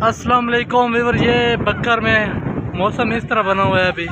अस्सलाम वालेकुम वीवर ये बकर में मौसम इस तरह बना हुआ है अभी।